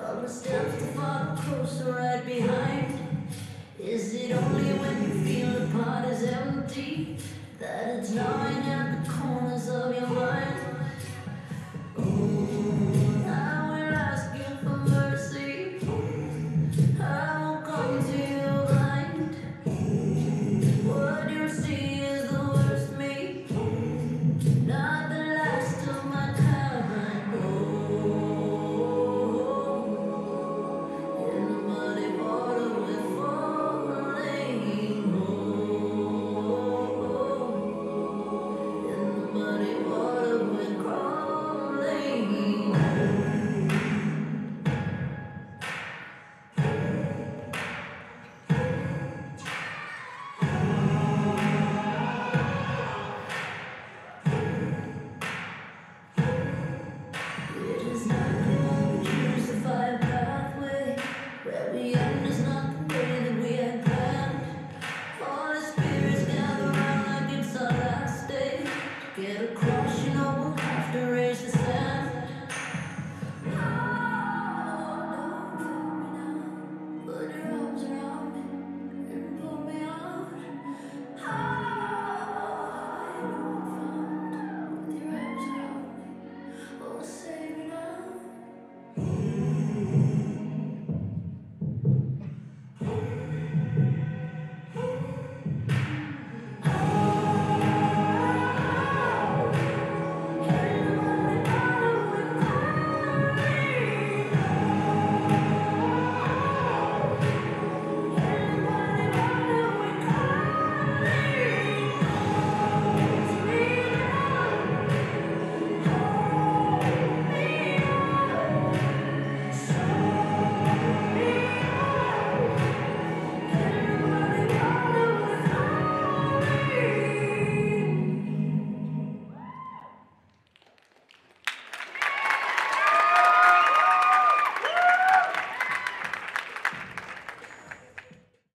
empty. All the steps to follow closer right behind. Is it only when you feel the pot is empty that it's gnawing at the corners of?